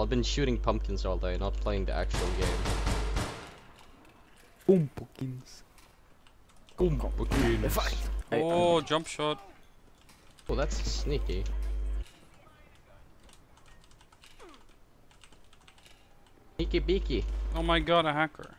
I've been shooting pumpkins all day, not playing the actual game. Pumpkins. Pumpkins. Oh, um, jump shot. Oh, that's sneaky. Sneaky beaky. Oh my god, a hacker.